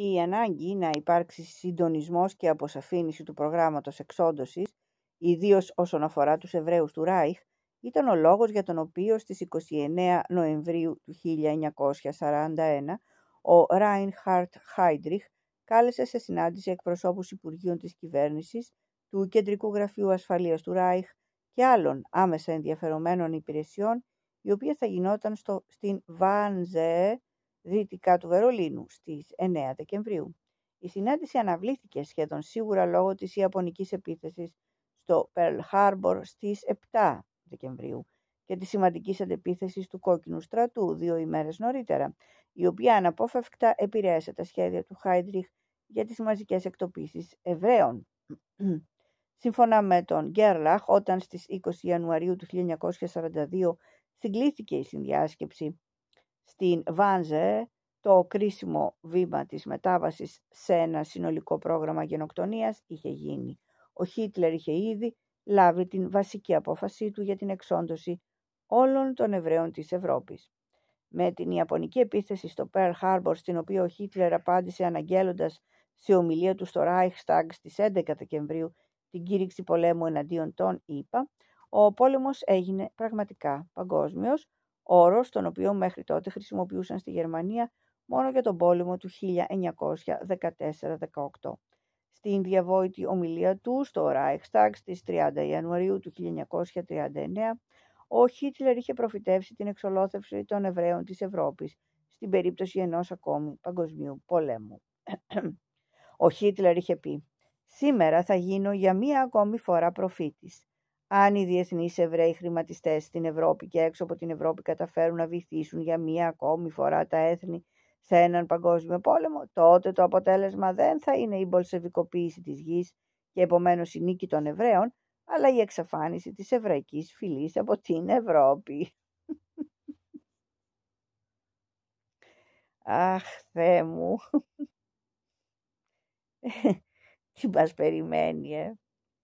Η ανάγκη να υπάρξει συντονισμός και αποσαφήνιση του προγράμματος εξόντωσης, ιδίως όσον αφορά τους Εβραίους του Ράιχ, ήταν ο λόγος για τον οποίο στις 29 Νοεμβρίου του 1941 ο Ράινχαρτ Χάιντριχ κάλεσε σε συνάντηση εκπροσώπους Υπουργείων της Κυβέρνησης, του Κεντρικού Γραφείου Ασφαλείας του Ράιχ και άλλων άμεσα ενδιαφερομένων υπηρεσιών, η οποία θα γινόταν στο, στην Βάνζε, δυτικά του Βερολίνου, στις 9 Δεκεμβρίου. Η συνάντηση αναβλήθηκε σχεδόν σίγουρα λόγω της Ιαπωνικής επίθεσης στο Pearl Harbor στις 7 Δεκεμβρίου και της σημαντικής αντεπίθεσης του Κόκκινου Στρατού δύο ημέρες νωρίτερα, η οποία αναπόφευκτα επηρέασε τα σχέδια του Χάιντριχ για τις μαζικές εκτοπίσεις Εβραίων. Σύμφωνα με τον Γκέρλαχ, όταν στις 20 Ιανουαρίου του 1942 συγκλήθηκε η συνδιάσκεψη στην Βάνζε, το κρίσιμο βήμα της μετάβασης σε ένα συνολικό πρόγραμμα γενοκτονίας είχε γίνει. Ο Χίτλερ είχε ήδη λάβει την βασική απόφασή του για την εξόντωση όλων των Εβραίων της Ευρώπης. Με την Ιαπωνική επίθεση στο Pearl Harbor, στην οποία ο Χίτλερ απάντησε αναγγέλλοντας σε ομιλία του στο Reichstag στις 11 Δεκεμβρίου την κήρυξη πολέμου εναντίον των ΗΠΑ, ο πόλεμος έγινε πραγματικά παγκόσμιος, όρος τον οποίο μέχρι τότε χρησιμοποιούσαν στη Γερμανία μόνο για τον πόλεμο του 1914-18. Στην διαβόητη ομιλία του στο Reichstag στις 30 Ιανουαρίου του 1939, ο Χίτλερ είχε προφητεύσει την εξολόθευση των Εβραίων της Ευρώπης στην περίπτωση ενός ακόμη παγκοσμίου πολέμου. Ο Χίτλερ είχε πει «Σήμερα θα γίνω για μία ακόμη φορά προφήτης. Αν οι διεθνείς Εβραίοι χρηματιστές στην Ευρώπη και έξω από την Ευρώπη καταφέρουν να βυθίσουν για μία ακόμη φορά τα έθνη σε έναν παγκόσμιο πόλεμο, τότε το αποτέλεσμα δεν θα είναι η μπολσεβικοποίηση της γης και επομένως η νίκη των Εβραίων, αλλά η εξαφάνιση της εβραϊκής φυλής από την Ευρώπη. Αχ, Θεέ μου. Τι μας περιμένει, ε.